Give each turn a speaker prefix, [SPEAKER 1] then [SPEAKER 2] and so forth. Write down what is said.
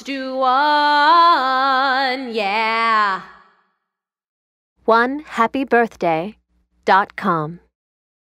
[SPEAKER 1] two, one, yeah.
[SPEAKER 2] One happy birthday dot com.